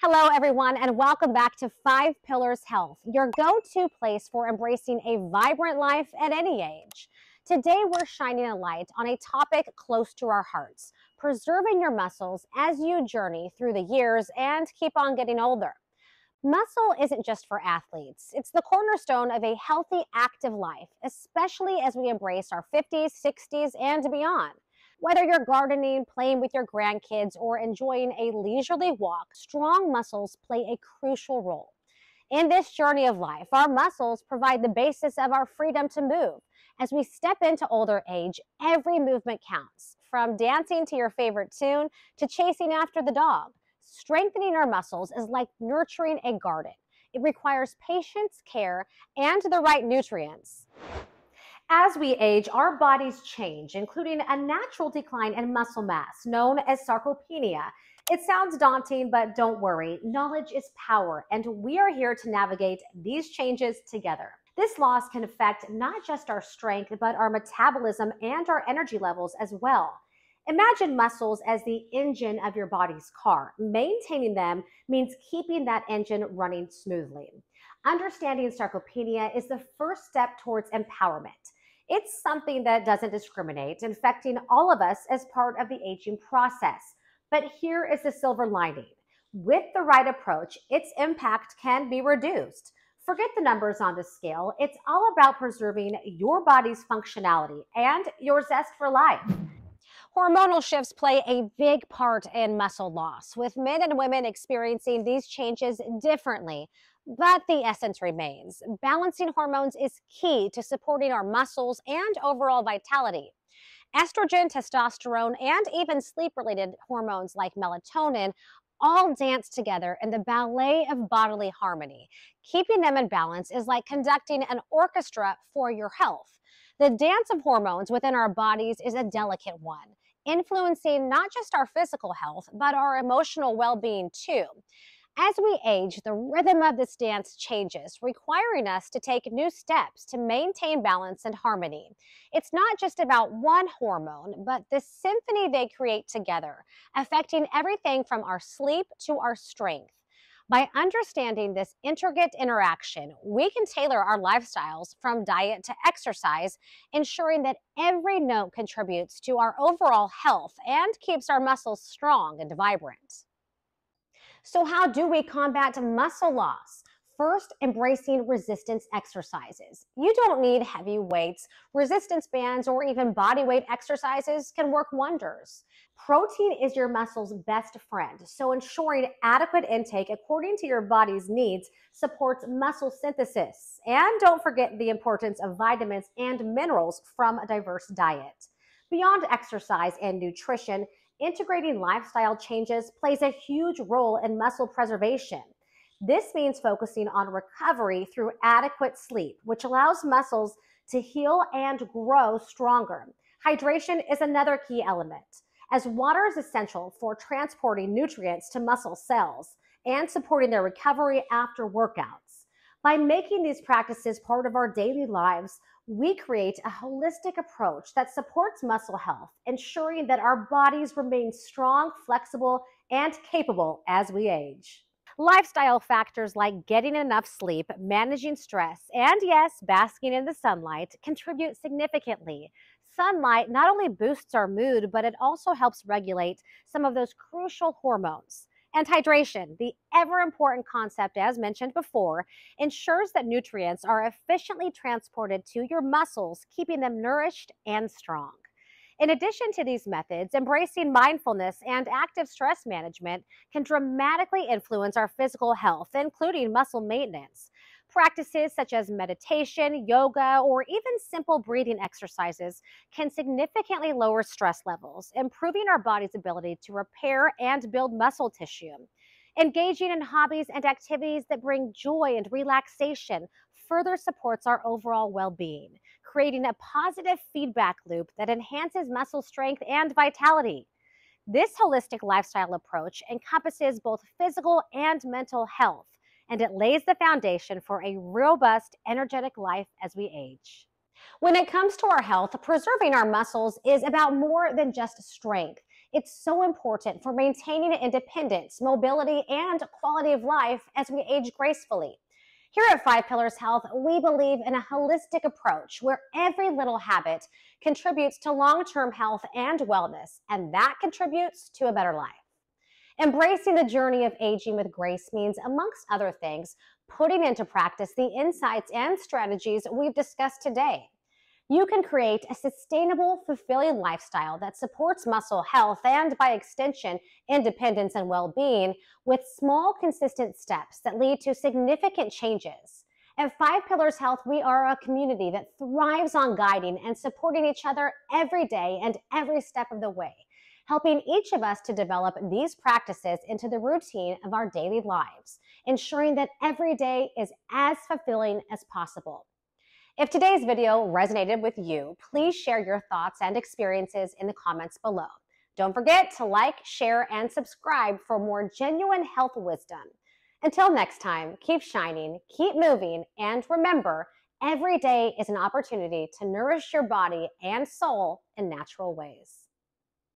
Hello, everyone, and welcome back to Five Pillars Health, your go to place for embracing a vibrant life at any age. Today, we're shining a light on a topic close to our hearts preserving your muscles as you journey through the years and keep on getting older. Muscle isn't just for athletes, it's the cornerstone of a healthy, active life, especially as we embrace our 50s, 60s, and beyond. Whether you're gardening, playing with your grandkids, or enjoying a leisurely walk, strong muscles play a crucial role. In this journey of life, our muscles provide the basis of our freedom to move. As we step into older age, every movement counts, from dancing to your favorite tune to chasing after the dog. Strengthening our muscles is like nurturing a garden. It requires patience, care, and the right nutrients. As we age, our bodies change, including a natural decline in muscle mass known as sarcopenia. It sounds daunting, but don't worry. Knowledge is power, and we are here to navigate these changes together. This loss can affect not just our strength, but our metabolism and our energy levels as well. Imagine muscles as the engine of your body's car. Maintaining them means keeping that engine running smoothly. Understanding sarcopenia is the first step towards empowerment. It's something that doesn't discriminate, infecting all of us as part of the aging process. But here is the silver lining. With the right approach, its impact can be reduced. Forget the numbers on the scale. It's all about preserving your body's functionality and your zest for life. Hormonal shifts play a big part in muscle loss, with men and women experiencing these changes differently. But the essence remains. Balancing hormones is key to supporting our muscles and overall vitality. Estrogen, testosterone, and even sleep related hormones like melatonin all dance together in the ballet of bodily harmony. Keeping them in balance is like conducting an orchestra for your health. The dance of hormones within our bodies is a delicate one, influencing not just our physical health, but our emotional well being too. As we age, the rhythm of this dance changes, requiring us to take new steps to maintain balance and harmony. It's not just about one hormone, but the symphony they create together, affecting everything from our sleep to our strength. By understanding this intricate interaction, we can tailor our lifestyles from diet to exercise, ensuring that every note contributes to our overall health and keeps our muscles strong and vibrant. So, how do we combat muscle loss? First, embracing resistance exercises. You don't need heavy weights. Resistance bands or even body weight exercises can work wonders. Protein is your muscle's best friend, so ensuring adequate intake according to your body's needs supports muscle synthesis. And don't forget the importance of vitamins and minerals from a diverse diet. Beyond exercise and nutrition, integrating lifestyle changes plays a huge role in muscle preservation. This means focusing on recovery through adequate sleep, which allows muscles to heal and grow stronger. Hydration is another key element, as water is essential for transporting nutrients to muscle cells and supporting their recovery after workouts. By making these practices part of our daily lives, we create a holistic approach that supports muscle health, ensuring that our bodies remain strong, flexible, and capable as we age. Lifestyle factors like getting enough sleep, managing stress, and yes, basking in the sunlight contribute significantly. Sunlight not only boosts our mood, but it also helps regulate some of those crucial hormones. And hydration, the ever important concept, as mentioned before, ensures that nutrients are efficiently transported to your muscles, keeping them nourished and strong. In addition to these methods, embracing mindfulness and active stress management can dramatically influence our physical health, including muscle maintenance. Practices such as meditation, yoga, or even simple breathing exercises can significantly lower stress levels, improving our body's ability to repair and build muscle tissue. Engaging in hobbies and activities that bring joy and relaxation further supports our overall well being, creating a positive feedback loop that enhances muscle strength and vitality. This holistic lifestyle approach encompasses both physical and mental health and it lays the foundation for a robust, energetic life as we age. When it comes to our health, preserving our muscles is about more than just strength. It's so important for maintaining independence, mobility, and quality of life as we age gracefully. Here at Five Pillars Health, we believe in a holistic approach where every little habit contributes to long term health and wellness, and that contributes to a better life. Embracing the journey of aging with grace means, amongst other things, putting into practice the insights and strategies we've discussed today. You can create a sustainable, fulfilling lifestyle that supports muscle health and, by extension, independence and well being with small, consistent steps that lead to significant changes. At Five Pillars Health, we are a community that thrives on guiding and supporting each other every day and every step of the way, helping each of us to develop these practices into the routine of our daily lives, ensuring that every day is as fulfilling as possible. If today's video resonated with you, please share your thoughts and experiences in the comments below. Don't forget to like, share, and subscribe for more genuine health wisdom. Until next time, keep shining, keep moving, and remember, every day is an opportunity to nourish your body and soul in natural ways.